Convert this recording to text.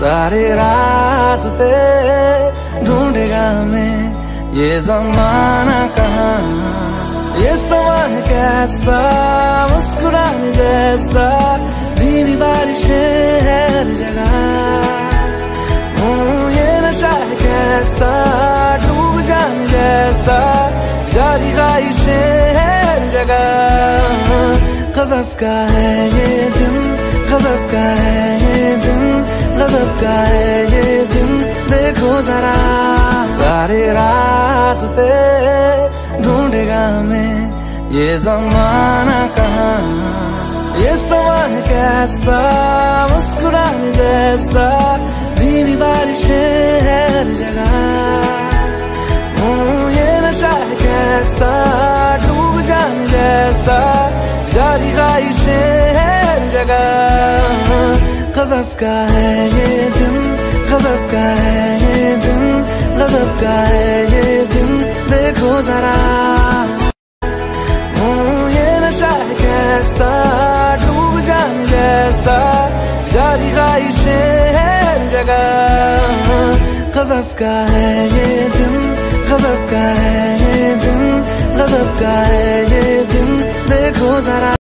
सारे रास्ते ढूंढेगा हमें ये जमाना कहाँ? ये समान कैसा? मुस्कुराने जैसा। धीमी बारिशें है हर जगह। ये नशा कैसा? डूब जाने जैसा। जारी ख्वाहिशें है हर जगह। गजब का है ये दिन, गजब का है ये दिन। जरा सारे रास्ते ढूंढेगा ये जमाना कहाँ? ये कैसा? मुस्कुराने जैसा। धीमी बारिशें है जगह। ये नशा कैसा? डूब जाने जैसा। जारी ख्वाहिशें है जगह। गजब का है ये दिन, गजब का है गजब का है ये दिन देखो जरा ये नशा कैसा डूब जाने जैसा जारी ख्वाहिशें है हर जगह गजब का है ये दिन गजब का है ये दिन गजब का है ये दिन देखो जरा